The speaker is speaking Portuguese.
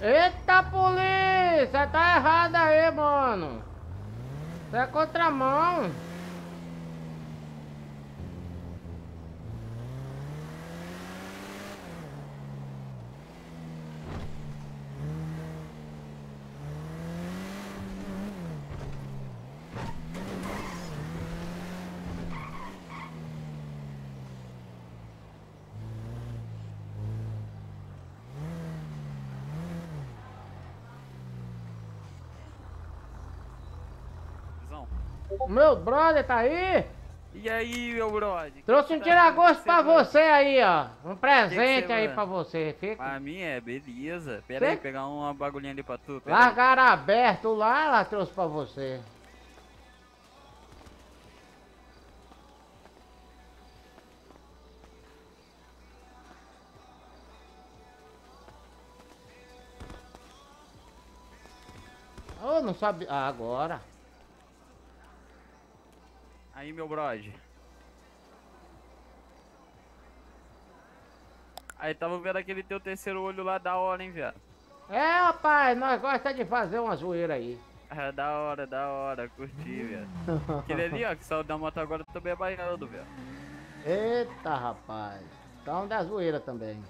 Eita polícia, tá errado aí, mano. Isso é contramão. Zão. Meu brother tá aí? E aí, meu brother? Trouxe um Que tiragosto pra você aí, ó. Um presente aí manda? pra você. Fica. Pra mim é, beleza. Pera Cê- aí, pegar uma bagulhinha ali pra tu. pera aí. Largaram aberto lá, ela trouxe pra você. Oh, não sabe. Ah, agora. Aí, meu brother. Aí, tava vendo aquele teu terceiro olho lá da hora, hein, viado? É, rapaz, nós gostamos de fazer uma zoeira aí. É, da hora, da hora, curti, viado. Aquele ali, ó, que saiu da moto agora também é baiano, viado. Eita, rapaz. Então da zoeira também.